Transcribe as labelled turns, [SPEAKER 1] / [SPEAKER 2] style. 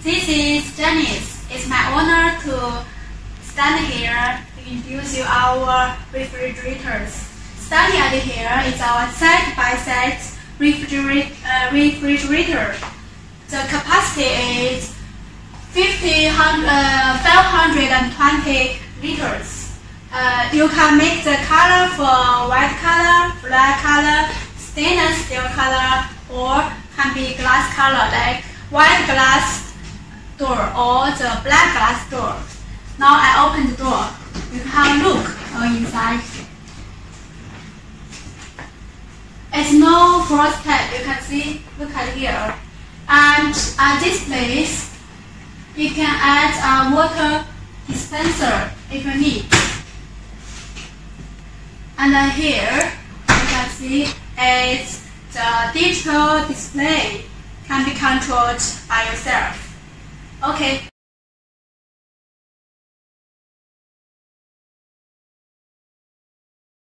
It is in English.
[SPEAKER 1] This is Janice. It's my honor to stand here to introduce you our refrigerators. Starting at here is our side-by-side refrigerator, uh, refrigerator. The capacity is 50, uh, 520 liters. Uh, you can make the color for white color, black color, stainless steel color, or can be glass color like white glass door or the black glass door. Now I open the door. You can look inside. It's no frosted, you can see, look at here. And at this place, you can add a water dispenser if you need. And then here, you can see it's the digital display can be controlled by yourself. Okay.